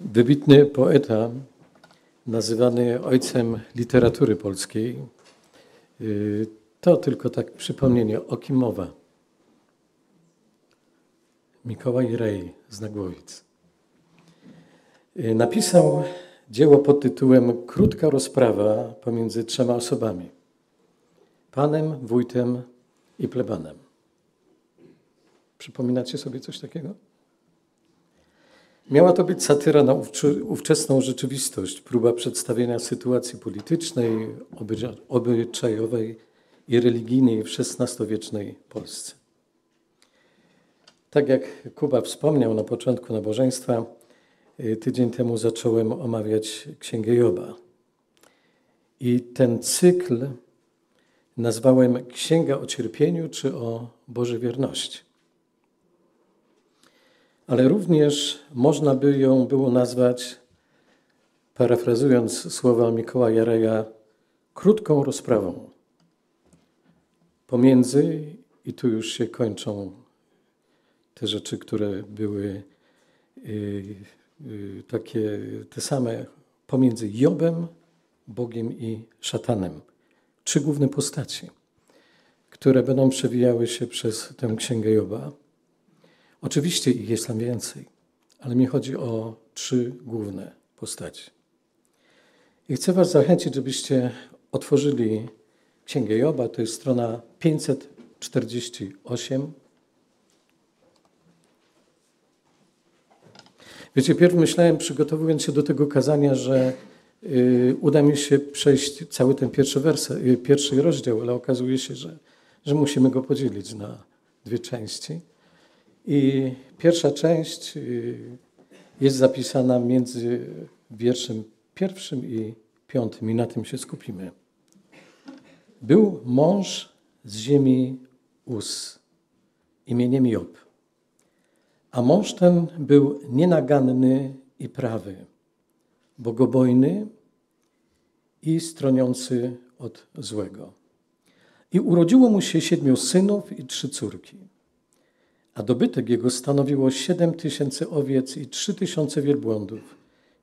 Wybitny poeta, nazywany ojcem literatury polskiej. Y, to tylko tak przypomnienie, o kim mowa. Mikołaj Rej z Nagłowic. Y, napisał dzieło pod tytułem Krótka rozprawa pomiędzy trzema osobami. Panem, wójtem i plebanem. Przypominacie sobie coś takiego? Miała to być satyra na ówczesną rzeczywistość, próba przedstawienia sytuacji politycznej, obyczajowej i religijnej w XVI-wiecznej Polsce. Tak jak Kuba wspomniał na początku nabożeństwa, y, tydzień temu zacząłem omawiać Księgę Joba. I ten cykl nazwałem Księga o cierpieniu czy o Bożej wierności ale również można by ją było nazwać, parafrazując słowa Mikołaja Reja, krótką rozprawą. Pomiędzy, i tu już się kończą te rzeczy, które były yy, yy, takie te same, pomiędzy Jobem, Bogiem i szatanem. Trzy główne postaci, które będą przewijały się przez tę księgę Joba. Oczywiście ich jest tam więcej, ale mi chodzi o trzy główne postaci. I chcę Was zachęcić, żebyście otworzyli Księgę Joba, to jest strona 548. Wiecie, pierw myślałem, przygotowując się do tego kazania, że y, uda mi się przejść cały ten pierwszy, werset, y, pierwszy rozdział, ale okazuje się, że, że musimy go podzielić na dwie części. I pierwsza część y, jest zapisana między wierszem pierwszym i piątym, i na tym się skupimy. Był mąż z ziemi Us, imieniem Job. A mąż ten był nienaganny i prawy, bogobojny i stroniący od złego. I urodziło mu się siedmiu synów i trzy córki a dobytek jego stanowiło siedem tysięcy owiec i trzy tysiące wielbłądów,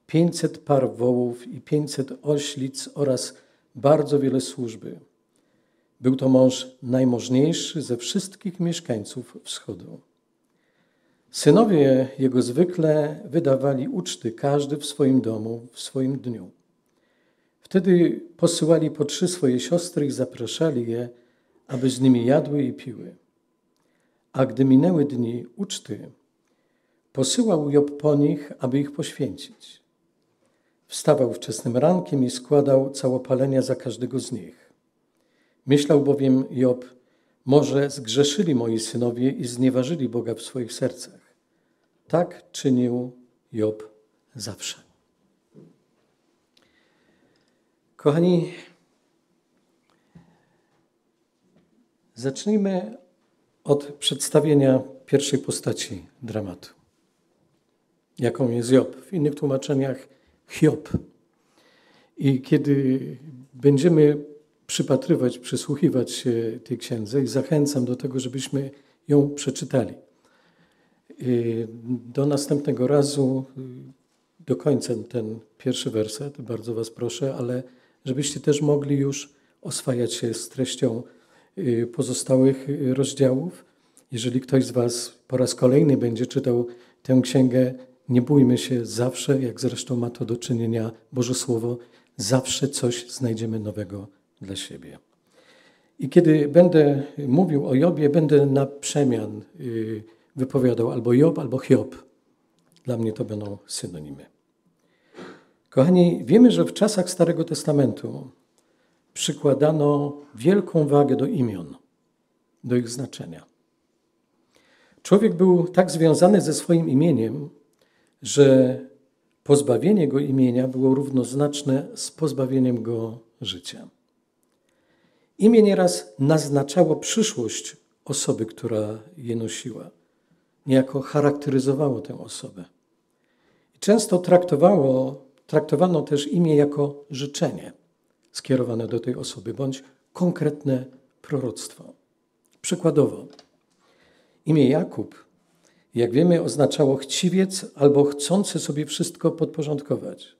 pięćset par wołów i pięćset oślic oraz bardzo wiele służby. Był to mąż najmożniejszy ze wszystkich mieszkańców wschodu. Synowie jego zwykle wydawali uczty, każdy w swoim domu, w swoim dniu. Wtedy posyłali po trzy swoje siostry i zapraszali je, aby z nimi jadły i piły. A gdy minęły dni uczty, posyłał Job po nich, aby ich poświęcić. Wstawał wczesnym rankiem i składał całopalenia za każdego z nich. Myślał bowiem Job, może zgrzeszyli moi synowie i znieważyli Boga w swoich sercach. Tak czynił Job zawsze. Kochani, zacznijmy od przedstawienia pierwszej postaci dramatu, jaką jest Job. W innych tłumaczeniach Hiob. I kiedy będziemy przypatrywać, przysłuchiwać się tej księdze i zachęcam do tego, żebyśmy ją przeczytali. Do następnego razu, do końca ten pierwszy werset, bardzo Was proszę, ale żebyście też mogli już oswajać się z treścią Y, pozostałych y, rozdziałów. Jeżeli ktoś z Was po raz kolejny będzie czytał tę księgę, nie bójmy się, zawsze, jak zresztą ma to do czynienia Boże Słowo, zawsze coś znajdziemy nowego dla siebie. I kiedy będę mówił o Jobie, będę na przemian y, wypowiadał albo Job, albo Hiob. Dla mnie to będą synonimy. Kochani, wiemy, że w czasach Starego Testamentu przykładano wielką wagę do imion, do ich znaczenia. Człowiek był tak związany ze swoim imieniem, że pozbawienie go imienia było równoznaczne z pozbawieniem go życia. Imię nieraz naznaczało przyszłość osoby, która je nosiła, niejako charakteryzowało tę osobę. Często traktowało, traktowano też imię jako życzenie skierowane do tej osoby, bądź konkretne proroctwo. Przykładowo, imię Jakub Jak wiemy, oznaczało chciwiec albo chcący sobie wszystko podporządkować.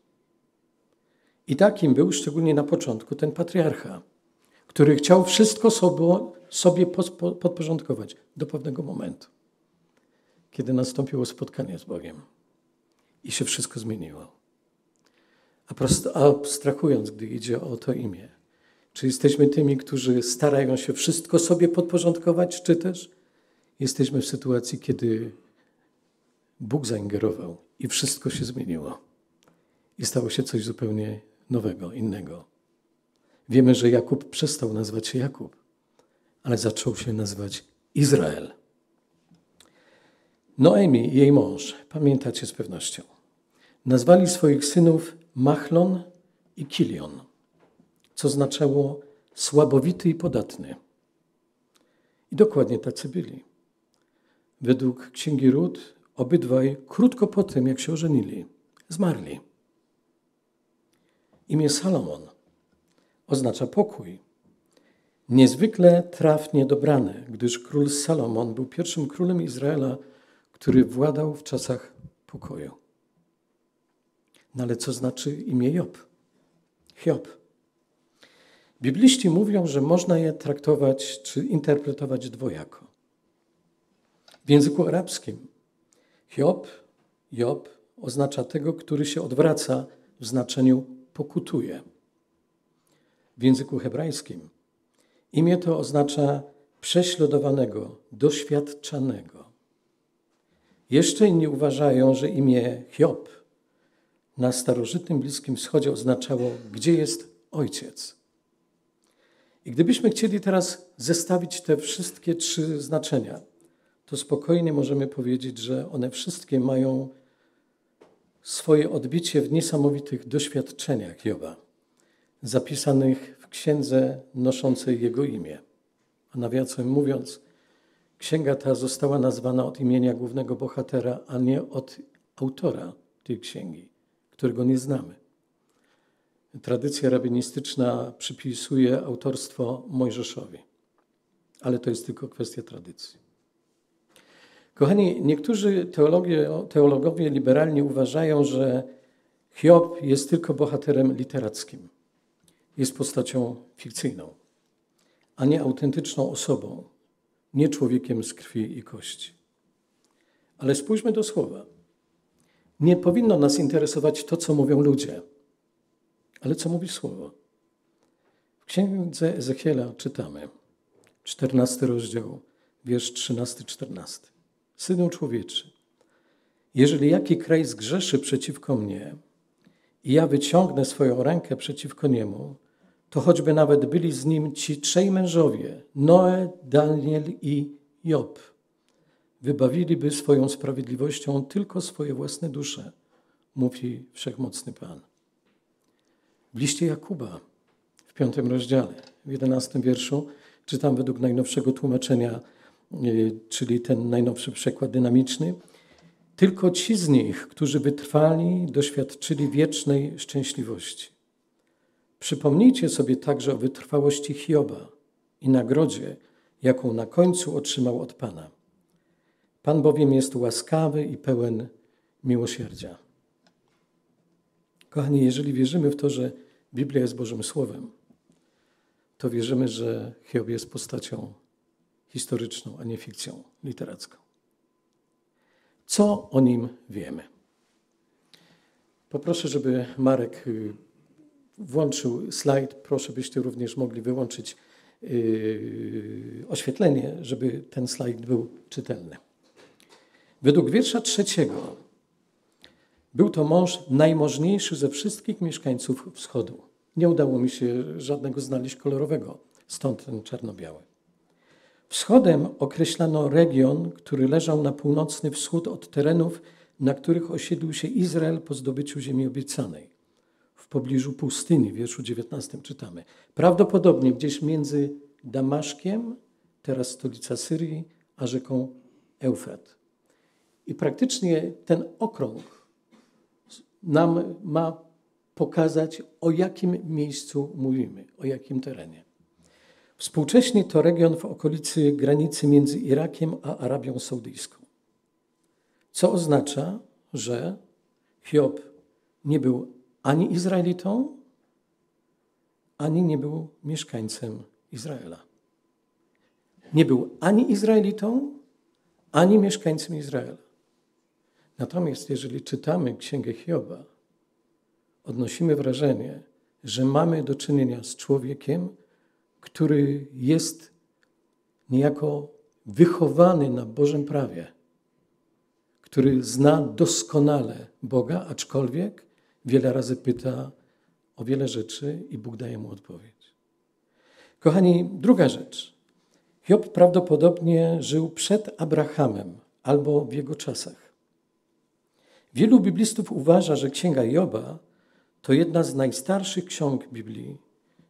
I takim był szczególnie na początku ten patriarcha, który chciał wszystko sobie podporządkować do pewnego momentu, kiedy nastąpiło spotkanie z Bogiem i się wszystko zmieniło. Abstrahując, gdy idzie o to imię, czy jesteśmy tymi, którzy starają się wszystko sobie podporządkować, czy też jesteśmy w sytuacji, kiedy Bóg zaingerował i wszystko się zmieniło i stało się coś zupełnie nowego, innego. Wiemy, że Jakub przestał nazywać się Jakub, ale zaczął się nazywać Izrael. Noemi i jej mąż, pamiętacie z pewnością, nazwali swoich synów Machlon i Kilion, co oznaczało słabowity i podatny. I dokładnie tacy byli. Według księgi Ród obydwaj krótko po tym, jak się ożenili, zmarli. Imię Salomon oznacza pokój. Niezwykle trafnie dobrane, gdyż król Salomon był pierwszym królem Izraela, który władał w czasach pokoju. No ale co znaczy imię Job? Hiob. Bibliści mówią, że można je traktować czy interpretować dwojako. W języku arabskim Hiob, Job oznacza tego, który się odwraca w znaczeniu pokutuje. W języku hebrajskim imię to oznacza prześladowanego, doświadczanego. Jeszcze inni uważają, że imię Hiob na starożytnym Bliskim Wschodzie oznaczało, gdzie jest ojciec. I gdybyśmy chcieli teraz zestawić te wszystkie trzy znaczenia, to spokojnie możemy powiedzieć, że one wszystkie mają swoje odbicie w niesamowitych doświadczeniach Joba, zapisanych w księdze noszącej jego imię. A nawiasem mówiąc, księga ta została nazwana od imienia głównego bohatera, a nie od autora tej księgi, którego nie znamy. Tradycja rabinistyczna przypisuje autorstwo Mojżeszowi, ale to jest tylko kwestia tradycji. Kochani, niektórzy teologowie liberalni uważają, że Hiob jest tylko bohaterem literackim. Jest postacią fikcyjną, a nie autentyczną osobą, nie człowiekiem z krwi i kości. Ale spójrzmy do słowa. Nie powinno nas interesować to, co mówią ludzie, ale co mówi słowo. W księdze Ezechiela czytamy, 14 rozdział, wiersz 13-14. Synu człowieczy, jeżeli jaki kraj zgrzeszy przeciwko mnie i ja wyciągnę swoją rękę przeciwko niemu, to choćby nawet byli z nim ci trzej mężowie, Noe, Daniel i Job, wybawiliby swoją sprawiedliwością tylko swoje własne dusze, mówi wszechmocny Pan. W liście Jakuba w piątym rozdziale, w jedenastym wierszu, czytam według najnowszego tłumaczenia Y, czyli ten najnowszy przekład dynamiczny. Tylko ci z nich, którzy wytrwali, doświadczyli wiecznej szczęśliwości. Przypomnijcie sobie także o wytrwałości Hioba i nagrodzie, jaką na końcu otrzymał od Pana. Pan bowiem jest łaskawy i pełen miłosierdzia. Kochani, jeżeli wierzymy w to, że Biblia jest Bożym Słowem, to wierzymy, że Hiob jest postacią historyczną, a nie fikcją literacką. Co o nim wiemy? Poproszę, żeby Marek y, włączył slajd. Proszę, byście również mogli wyłączyć y, oświetlenie, żeby ten slajd był czytelny. Według wiersza trzeciego był to mąż najmożniejszy ze wszystkich mieszkańców wschodu. Nie udało mi się żadnego znaleźć kolorowego, stąd ten czarno-biały. Wschodem określano region, który leżał na północny wschód od terenów, na których osiedlił się Izrael po zdobyciu ziemi obiecanej. W pobliżu pustyni, w wierszu 19 czytamy. Prawdopodobnie gdzieś między Damaszkiem, teraz stolica Syrii, a rzeką Eufrat. I praktycznie ten okrąg nam ma pokazać, o jakim miejscu mówimy, o jakim terenie. Współcześnie to region w okolicy granicy między Irakiem a Arabią Saudyjską. Co oznacza, że Hiob nie był ani Izraelitą, ani nie był mieszkańcem Izraela. Nie był ani Izraelitą, ani mieszkańcem Izraela. Natomiast jeżeli czytamy Księgę Hioba, odnosimy wrażenie, że mamy do czynienia z człowiekiem, który jest niejako wychowany na Bożym prawie, który zna doskonale Boga, aczkolwiek wiele razy pyta o wiele rzeczy i Bóg daje mu odpowiedź. Kochani, druga rzecz. Hiob prawdopodobnie żył przed Abrahamem albo w jego czasach. Wielu biblistów uważa, że Księga Joba to jedna z najstarszych ksiąg Biblii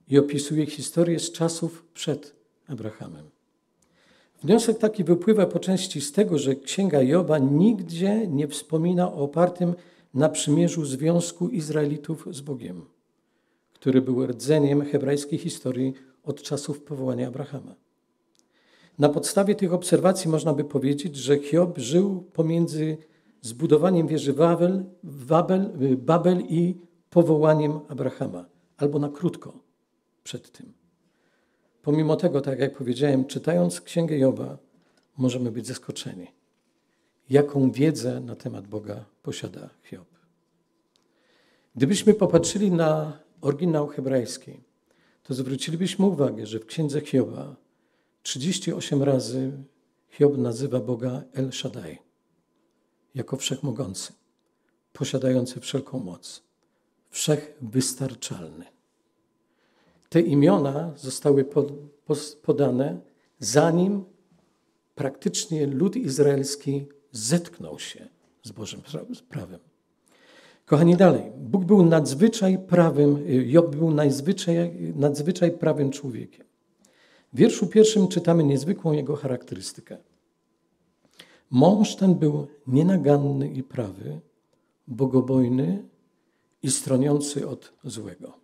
i opisuje historię z czasów przed Abrahamem. Wniosek taki wypływa po części z tego, że Księga Joba nigdzie nie wspomina o opartym na przymierzu związku Izraelitów z Bogiem, który był rdzeniem hebrajskiej historii od czasów powołania Abrahama. Na podstawie tych obserwacji można by powiedzieć, że Hiob żył pomiędzy zbudowaniem wieży Babel, Babel, Babel i powołaniem Abrahama, albo na krótko przed tym. Pomimo tego, tak jak powiedziałem, czytając Księgę Joba, możemy być zaskoczeni, jaką wiedzę na temat Boga posiada Hiob. Gdybyśmy popatrzyli na oryginał hebrajski, to zwrócilibyśmy uwagę, że w Księdze Hioba 38 razy Hiob nazywa Boga El Shaddai, jako wszechmogący, posiadający wszelką moc, wszechwystarczalny. Te imiona zostały podane zanim praktycznie lud izraelski zetknął się z Bożym prawem. Kochani, dalej. Bóg był nadzwyczaj prawym, Job był nadzwyczaj, nadzwyczaj prawym człowiekiem. W wierszu pierwszym czytamy niezwykłą jego charakterystykę. Mąż ten był nienaganny i prawy, bogobojny i stroniący od złego.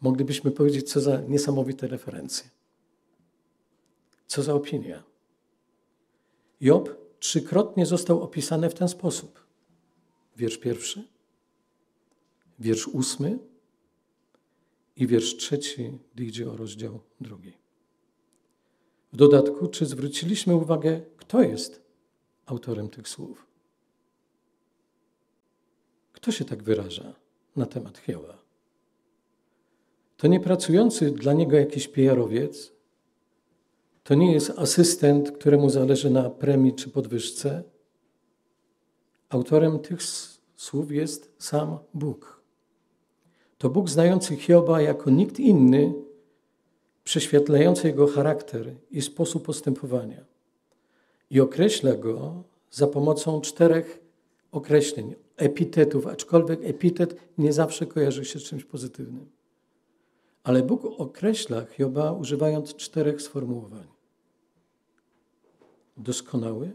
Moglibyśmy powiedzieć, co za niesamowite referencje. Co za opinia. Job trzykrotnie został opisany w ten sposób. Wiersz pierwszy, wiersz ósmy i wiersz trzeci, gdy idzie o rozdział drugi. W dodatku, czy zwróciliśmy uwagę, kto jest autorem tych słów? Kto się tak wyraża na temat Hioba? To nie pracujący dla niego jakiś PR-owiec, to nie jest asystent, któremu zależy na premii czy podwyżce. Autorem tych słów jest sam Bóg. To Bóg znający Hioba jako nikt inny, prześwietlający jego charakter i sposób postępowania. I określa go za pomocą czterech określeń, epitetów, aczkolwiek epitet nie zawsze kojarzy się z czymś pozytywnym. Ale Bóg określa Hioba używając czterech sformułowań. Doskonały,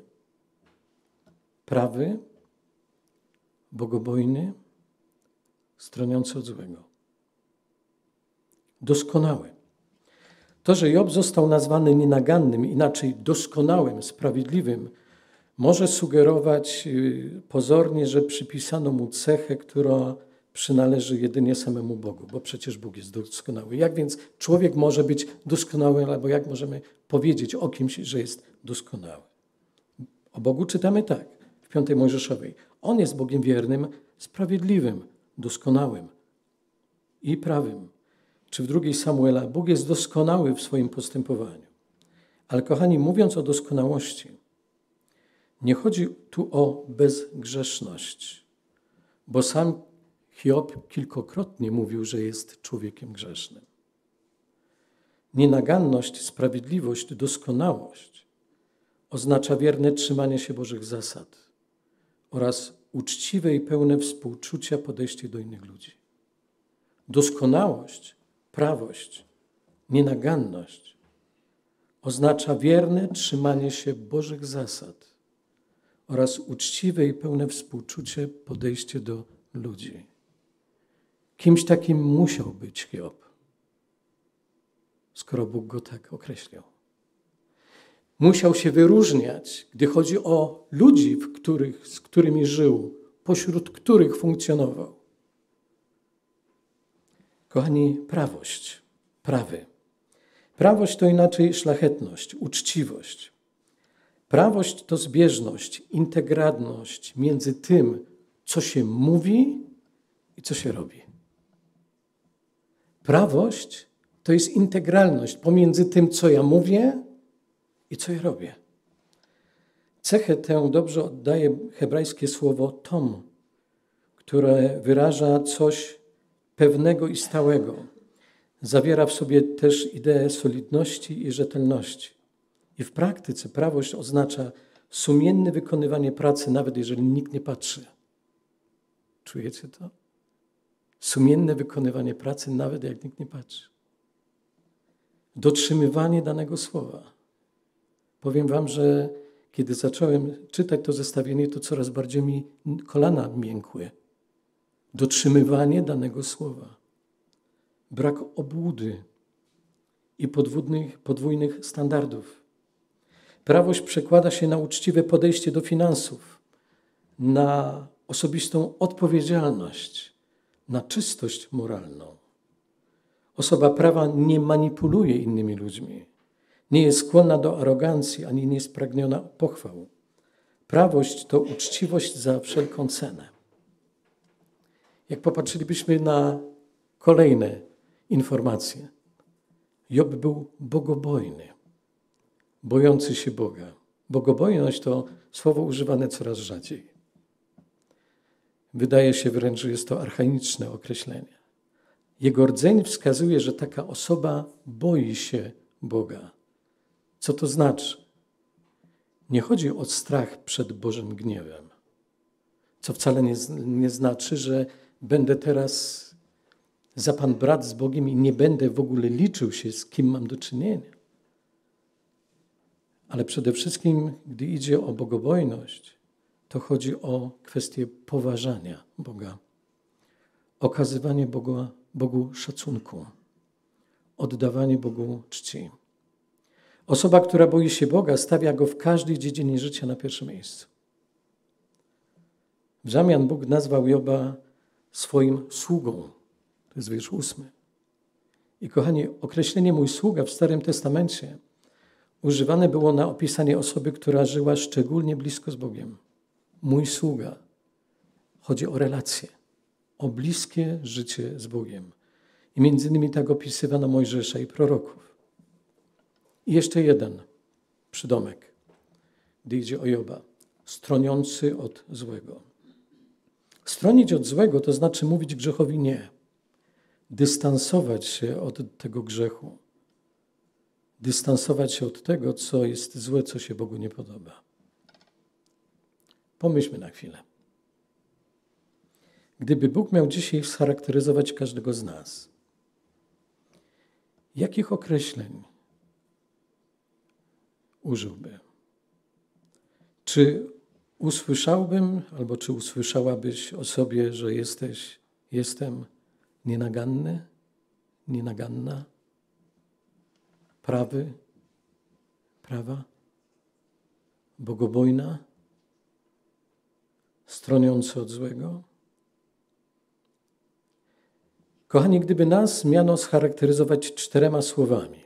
prawy, bogobojny, stroniący od złego. Doskonały. To, że Job został nazwany nienagannym, inaczej doskonałym, sprawiedliwym, może sugerować y, pozornie, że przypisano mu cechę, która przynależy jedynie samemu Bogu, bo przecież Bóg jest doskonały. Jak więc człowiek może być doskonały, albo jak możemy powiedzieć o kimś, że jest doskonały? O Bogu czytamy tak w piątej Mojżeszowej. On jest Bogiem wiernym, sprawiedliwym, doskonałym i prawym. Czy w drugiej Samuela Bóg jest doskonały w swoim postępowaniu. Ale kochani, mówiąc o doskonałości, nie chodzi tu o bezgrzeszność, bo sam Hiob kilkokrotnie mówił, że jest człowiekiem grzesznym. Nienaganność, sprawiedliwość, doskonałość oznacza wierne trzymanie się Bożych zasad oraz uczciwe i pełne współczucia podejście do innych ludzi. Doskonałość, prawość, nienaganność oznacza wierne trzymanie się Bożych zasad oraz uczciwe i pełne współczucie podejście do ludzi. Kimś takim musiał być Hiob, skoro Bóg go tak określił. Musiał się wyróżniać, gdy chodzi o ludzi, których, z którymi żył, pośród których funkcjonował. Kochani, prawość, prawy. Prawość to inaczej szlachetność, uczciwość. Prawość to zbieżność, integralność między tym, co się mówi i co się robi. Prawość to jest integralność pomiędzy tym, co ja mówię i co ja robię. Cechę tę dobrze oddaje hebrajskie słowo tom, które wyraża coś pewnego i stałego. Zawiera w sobie też ideę solidności i rzetelności. I w praktyce prawość oznacza sumienne wykonywanie pracy, nawet jeżeli nikt nie patrzy. Czujecie to? Sumienne wykonywanie pracy, nawet jak nikt nie patrzy. Dotrzymywanie danego słowa. Powiem Wam, że kiedy zacząłem czytać to zestawienie, to coraz bardziej mi kolana miękły. Dotrzymywanie danego słowa. Brak obłudy i podwójnych, podwójnych standardów. Prawość przekłada się na uczciwe podejście do finansów, na osobistą odpowiedzialność, na czystość moralną. Osoba prawa nie manipuluje innymi ludźmi, nie jest skłonna do arogancji ani nie jest spragniona pochwał. Prawość to uczciwość za wszelką cenę. Jak popatrzylibyśmy na kolejne informacje, Job był bogobojny, bojący się Boga. Bogobojność to słowo używane coraz rzadziej. Wydaje się wręcz, że jest to archaiczne określenie. Jego rdzeń wskazuje, że taka osoba boi się Boga. Co to znaczy? Nie chodzi o strach przed Bożym gniewem, co wcale nie, nie znaczy, że będę teraz za pan brat z Bogiem i nie będę w ogóle liczył się, z kim mam do czynienia. Ale przede wszystkim, gdy idzie o bogobojność, to chodzi o kwestię poważania Boga, okazywanie Bogu, Bogu szacunku, oddawanie Bogu czci. Osoba, która boi się Boga, stawia go w każdej dziedzinie życia na pierwszym miejscu. W zamian Bóg nazwał Joba swoim sługą. To jest wiersz ósmy. I kochani, określenie mój sługa w Starym Testamencie używane było na opisanie osoby, która żyła szczególnie blisko z Bogiem. Mój sługa. Chodzi o relacje, o bliskie życie z Bogiem. I między innymi tak opisywano Mojżesza i proroków. I jeszcze jeden przydomek, gdy idzie o Joba. Stroniący od złego. Stronić od złego to znaczy mówić grzechowi nie. Dystansować się od tego grzechu. Dystansować się od tego, co jest złe, co się Bogu nie podoba. Pomyślmy na chwilę. Gdyby Bóg miał dzisiaj scharakteryzować każdego z nas, jakich określeń użyłby? Czy usłyszałbym, albo czy usłyszałabyś o sobie, że jesteś, jestem nienaganny, nienaganna, prawy, prawa, bogobojna, stroniący od złego? Kochani, gdyby nas miano scharakteryzować czterema słowami,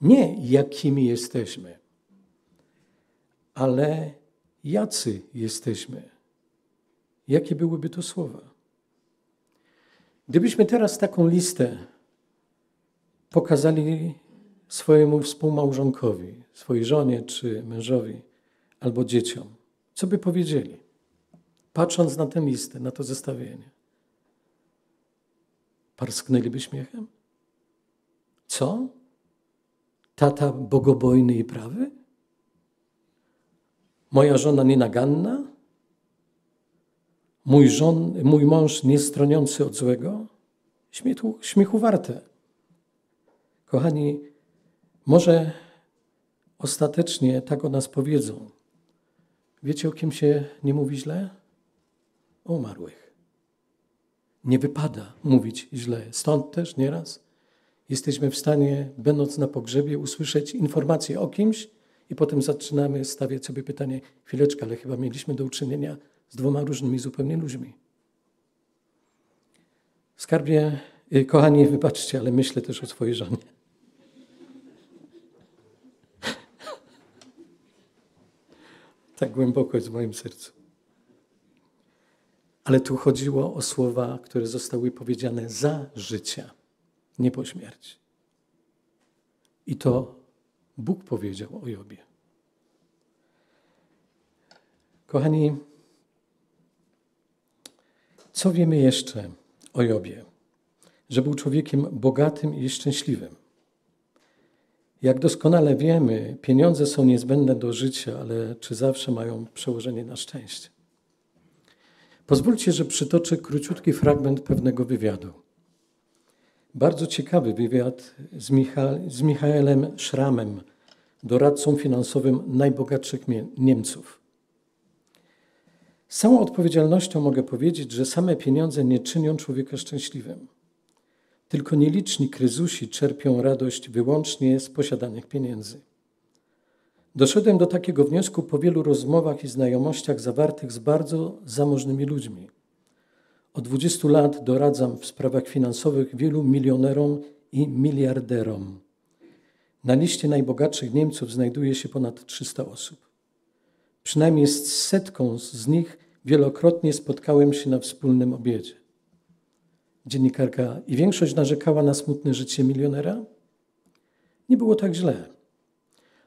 nie jakimi jesteśmy, ale jacy jesteśmy, jakie byłyby to słowa? Gdybyśmy teraz taką listę pokazali swojemu współmałżonkowi, swojej żonie czy mężowi albo dzieciom, co by powiedzieli, patrząc na tę listę, na to zestawienie? Parsknęliby śmiechem? Co? Tata bogobojny i prawy? Moja żona nienaganna? Mój, żon, mój mąż niestroniący od złego? Śmiechu, śmiechu warte. Kochani, może ostatecznie tak o nas powiedzą. Wiecie, o kim się nie mówi źle? O umarłych. Nie wypada mówić źle. Stąd też nieraz jesteśmy w stanie, będąc na pogrzebie, usłyszeć informacje o kimś i potem zaczynamy stawiać sobie pytanie, chwileczkę, ale chyba mieliśmy do uczynienia z dwoma różnymi zupełnie ludźmi. Skarbie, y, kochani, wybaczcie, ale myślę też o swojej żonie. tak głęboko jest w moim sercu. Ale tu chodziło o słowa, które zostały powiedziane za życia, nie po śmierci. I to Bóg powiedział o Jobie. Kochani, co wiemy jeszcze o Jobie? Że był człowiekiem bogatym i szczęśliwym. Jak doskonale wiemy, pieniądze są niezbędne do życia, ale czy zawsze mają przełożenie na szczęście? Pozwólcie, że przytoczę króciutki fragment pewnego wywiadu. Bardzo ciekawy wywiad z, Micha z Michaelem Schramem, doradcą finansowym najbogatszych Niemców. Z całą odpowiedzialnością mogę powiedzieć, że same pieniądze nie czynią człowieka szczęśliwym. Tylko nieliczni kryzusi czerpią radość wyłącznie z posiadanych pieniędzy. Doszedłem do takiego wniosku po wielu rozmowach i znajomościach zawartych z bardzo zamożnymi ludźmi. Od 20 lat doradzam w sprawach finansowych wielu milionerom i miliarderom. Na liście najbogatszych Niemców znajduje się ponad 300 osób. Przynajmniej z setką z nich wielokrotnie spotkałem się na wspólnym obiedzie. Dziennikarka i większość narzekała na smutne życie milionera? Nie było tak źle.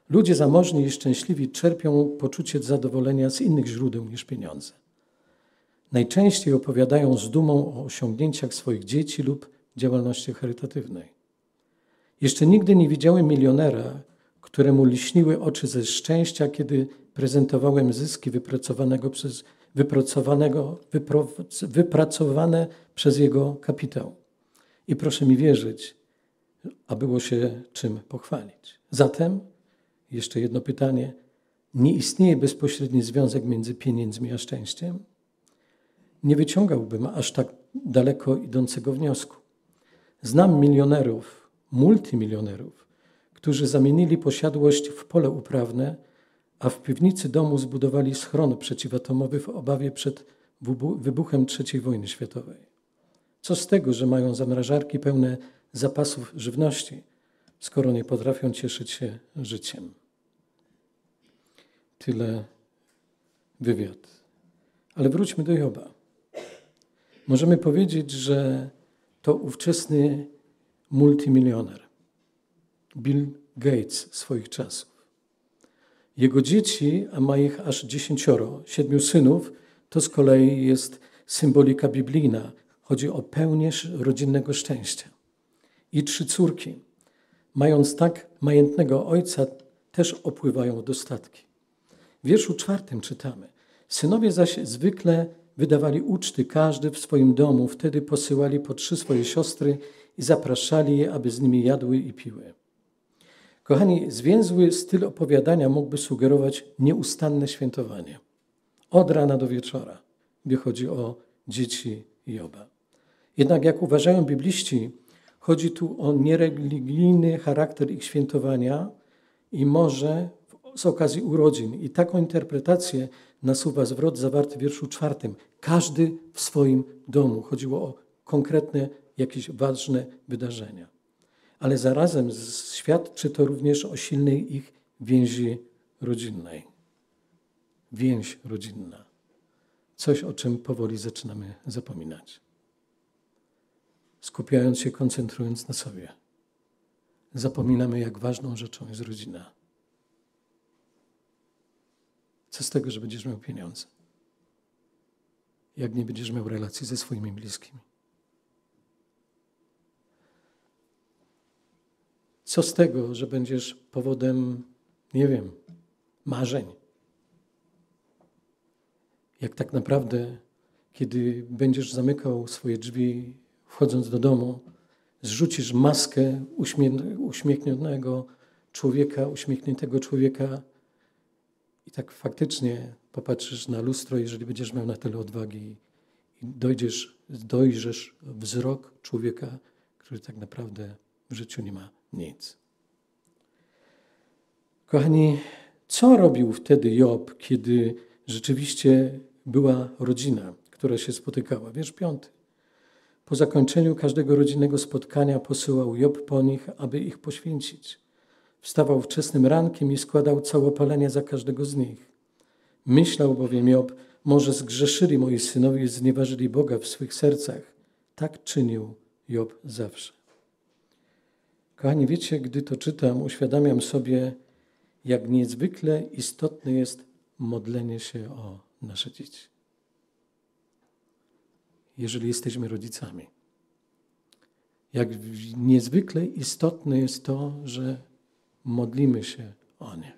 Ludzie zamożni i szczęśliwi czerpią poczucie zadowolenia z innych źródeł niż pieniądze. Najczęściej opowiadają z dumą o osiągnięciach swoich dzieci lub działalności charytatywnej. Jeszcze nigdy nie widziałem milionera, któremu liśniły oczy ze szczęścia, kiedy prezentowałem zyski wypracowanego przez, wypracowanego, wypro, wypracowane przez jego kapitał. I proszę mi wierzyć, a było się czym pochwalić. Zatem jeszcze jedno pytanie. Nie istnieje bezpośredni związek między pieniędzmi a szczęściem? Nie wyciągałbym aż tak daleko idącego wniosku. Znam milionerów, multimilionerów, którzy zamienili posiadłość w pole uprawne, a w piwnicy domu zbudowali schron przeciwatomowy w obawie przed wybuchem III wojny światowej. Co z tego, że mają zamrażarki pełne zapasów żywności, skoro nie potrafią cieszyć się życiem? Tyle wywiad. Ale wróćmy do Joba. Możemy powiedzieć, że to ówczesny multimilioner, Bill Gates swoich czasów. Jego dzieci, a ma ich aż dziesięcioro, siedmiu synów, to z kolei jest symbolika biblijna. Chodzi o pełnię rodzinnego szczęścia. I trzy córki, mając tak majętnego ojca, też opływają dostatki. W wierszu czwartym czytamy: Synowie zaś zwykle wydawali uczty, każdy w swoim domu. Wtedy posyłali po trzy swoje siostry i zapraszali je, aby z nimi jadły i piły. Kochani, zwięzły styl opowiadania mógłby sugerować nieustanne świętowanie. Od rana do wieczora, gdy chodzi o dzieci Joba. Jednak jak uważają bibliści, chodzi tu o niereligijny charakter ich świętowania i może z okazji urodzin. I taką interpretację nasuwa zwrot zawarty w wierszu czwartym. Każdy w swoim domu. Chodziło o konkretne, jakieś ważne wydarzenia. Ale zarazem świadczy to również o silnej ich więzi rodzinnej. Więź rodzinna. Coś, o czym powoli zaczynamy zapominać. Skupiając się, koncentrując na sobie, zapominamy, jak ważną rzeczą jest rodzina. Co z tego, że będziesz miał pieniądze? Jak nie będziesz miał relacji ze swoimi bliskimi? Co z tego, że będziesz powodem, nie wiem, marzeń? Jak tak naprawdę, kiedy będziesz zamykał swoje drzwi, wchodząc do domu, zrzucisz maskę uśmiechniętego człowieka, uśmiechniętego człowieka i tak faktycznie popatrzysz na lustro, jeżeli będziesz miał na tyle odwagi i dojdziesz, dojrzesz wzrok człowieka, który tak naprawdę w życiu nie ma nic. Kochani, co robił wtedy Job, kiedy rzeczywiście była rodzina, która się spotykała? Wiersz piąty. Po zakończeniu każdego rodzinnego spotkania posyłał Job po nich, aby ich poświęcić. Wstawał wczesnym rankiem i składał całopalenie za każdego z nich. Myślał bowiem Job, może zgrzeszyli moi synowie i znieważyli Boga w swych sercach. Tak czynił Job zawsze. Kochani, wiecie, gdy to czytam, uświadamiam sobie, jak niezwykle istotne jest modlenie się o nasze dzieci. Jeżeli jesteśmy rodzicami. Jak niezwykle istotne jest to, że modlimy się o nie.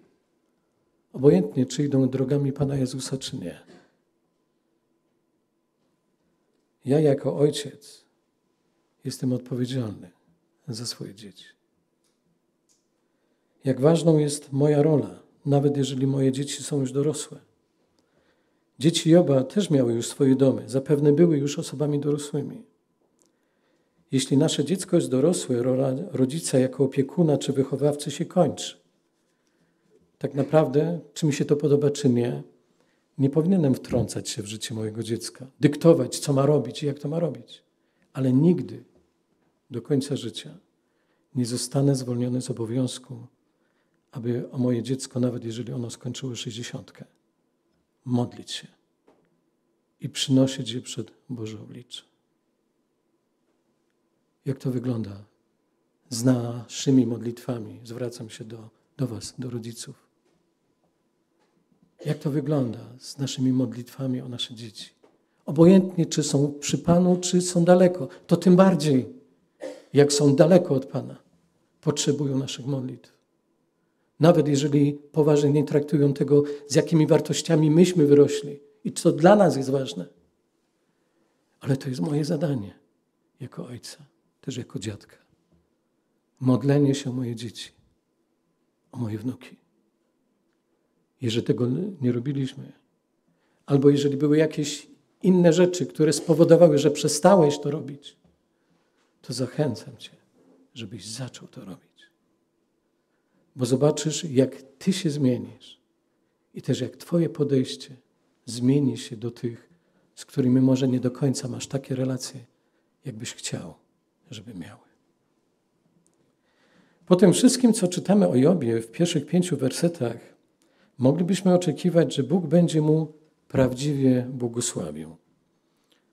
Obojętnie, czy idą drogami Pana Jezusa, czy nie. Ja jako ojciec jestem odpowiedzialny za swoje dzieci. Jak ważną jest moja rola, nawet jeżeli moje dzieci są już dorosłe. Dzieci Joba też miały już swoje domy, zapewne były już osobami dorosłymi. Jeśli nasze dziecko jest dorosłe, rola rodzica jako opiekuna czy wychowawcy się kończy. Tak naprawdę, czy mi się to podoba, czy nie, nie powinienem wtrącać się w życie mojego dziecka, dyktować, co ma robić i jak to ma robić. Ale nigdy do końca życia nie zostanę zwolniony z obowiązku, aby o moje dziecko, nawet jeżeli ono skończyło sześćdziesiątkę, modlić się i przynosić je przed Boże oblicze. Jak to wygląda z naszymi modlitwami? Zwracam się do, do Was, do rodziców. Jak to wygląda z naszymi modlitwami o nasze dzieci? Obojętnie, czy są przy Panu, czy są daleko, to tym bardziej, jak są daleko od Pana, potrzebują naszych modlitw. Nawet jeżeli poważnie nie traktują tego, z jakimi wartościami myśmy wyrośli i co dla nas jest ważne. Ale to jest moje zadanie jako ojca, też jako dziadka. Modlenie się o moje dzieci, o moje wnuki. Jeżeli tego nie robiliśmy, albo jeżeli były jakieś inne rzeczy, które spowodowały, że przestałeś to robić, to zachęcam Cię, żebyś zaczął to robić. Bo zobaczysz, jak Ty się zmienisz i też jak Twoje podejście zmieni się do tych, z którymi może nie do końca masz takie relacje, jakbyś chciał, żeby miały. Po tym wszystkim, co czytamy o Jobie w pierwszych pięciu wersetach, moglibyśmy oczekiwać, że Bóg będzie mu prawdziwie błogosławił.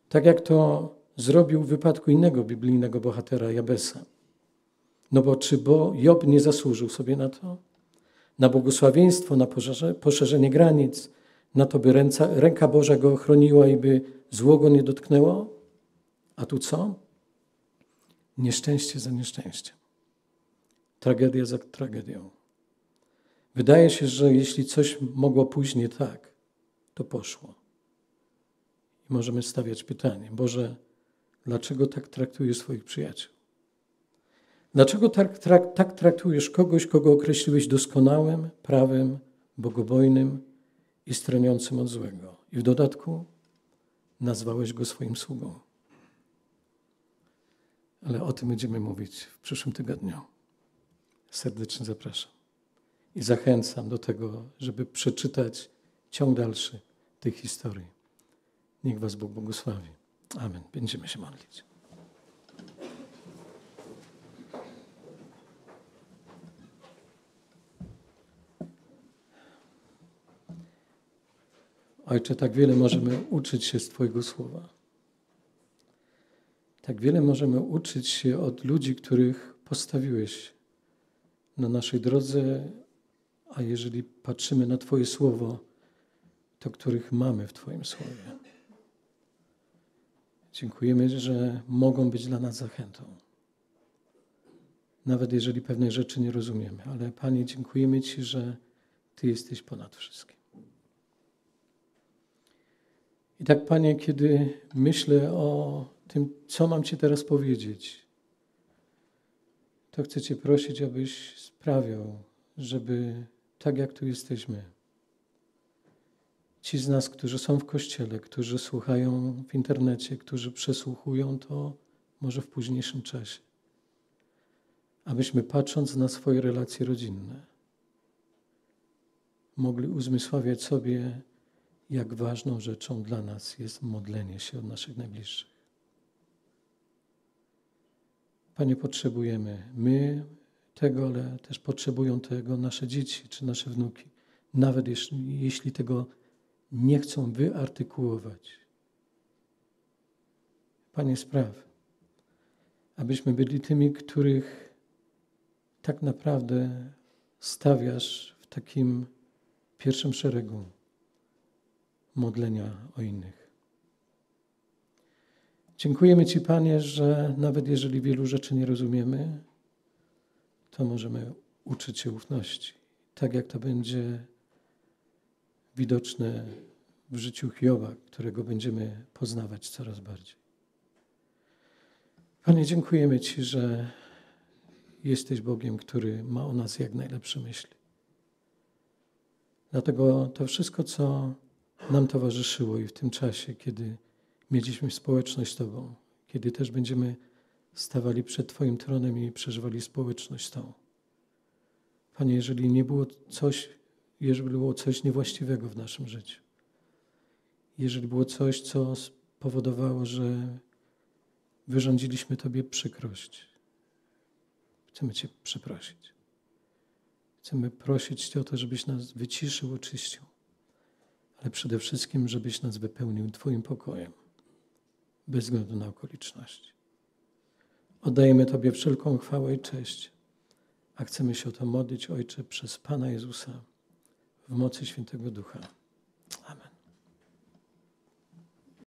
Tak jak to zrobił w wypadku innego biblijnego bohatera Jabesa. No bo czy bo Job nie zasłużył sobie na to? Na błogosławieństwo, na poszerzenie granic, na to, by ręka Boża go ochroniła i by zło go nie dotknęło? A tu co? Nieszczęście za nieszczęściem. Tragedia za tragedią. Wydaje się, że jeśli coś mogło pójść nie tak, to poszło. I możemy stawiać pytanie: Boże, dlaczego tak traktujesz swoich przyjaciół? Dlaczego tak, trak, tak traktujesz kogoś, kogo określiłeś doskonałym, prawym, bogobojnym i stroniącym od złego? I w dodatku nazwałeś go swoim sługą. Ale o tym będziemy mówić w przyszłym tygodniu. Serdecznie zapraszam i zachęcam do tego, żeby przeczytać ciąg dalszy tej historii. Niech Was Bóg błogosławi. Amen. Będziemy się modlić. Ojcze, tak wiele możemy uczyć się z Twojego słowa. Tak wiele możemy uczyć się od ludzi, których postawiłeś na naszej drodze a jeżeli patrzymy na Twoje słowo, to których mamy w Twoim słowie. Dziękujemy, że mogą być dla nas zachętą. Nawet jeżeli pewne rzeczy nie rozumiemy, ale Panie, dziękujemy Ci, że Ty jesteś ponad wszystkim. I tak, Panie, kiedy myślę o tym, co mam Ci teraz powiedzieć, to chcę Cię prosić, abyś sprawiał, żeby tak jak tu jesteśmy. Ci z nas, którzy są w kościele, którzy słuchają w internecie, którzy przesłuchują to może w późniejszym czasie. abyśmy patrząc na swoje relacje rodzinne, mogli uzmysławiać sobie, jak ważną rzeczą dla nas jest modlenie się od naszych najbliższych. Panie, potrzebujemy my tego, ale też potrzebują tego nasze dzieci czy nasze wnuki, nawet jeśli, jeśli tego nie chcą wyartykułować. Panie, spraw, abyśmy byli tymi, których tak naprawdę stawiasz w takim pierwszym szeregu modlenia o innych. Dziękujemy Ci, Panie, że nawet jeżeli wielu rzeczy nie rozumiemy, to możemy uczyć się ufności. Tak jak to będzie widoczne w życiu Hioba, którego będziemy poznawać coraz bardziej. Panie, dziękujemy Ci, że jesteś Bogiem, który ma o nas jak najlepsze myśli. Dlatego to wszystko, co nam towarzyszyło i w tym czasie, kiedy mieliśmy społeczność z Tobą, kiedy też będziemy stawali przed Twoim tronem i przeżywali społeczność z Tobą. Panie, jeżeli nie było coś, jeżeli było coś niewłaściwego w naszym życiu, jeżeli było coś, co spowodowało, że wyrządziliśmy Tobie przykrość, chcemy Cię przeprosić. Chcemy prosić Cię o to, żebyś nas wyciszył, oczyścił, ale przede wszystkim, żebyś nas wypełnił Twoim pokojem, bez względu na okoliczności. Oddajemy Tobie wszelką chwałę i cześć, a chcemy się o to modlić, Ojcze, przez Pana Jezusa, w mocy Świętego Ducha.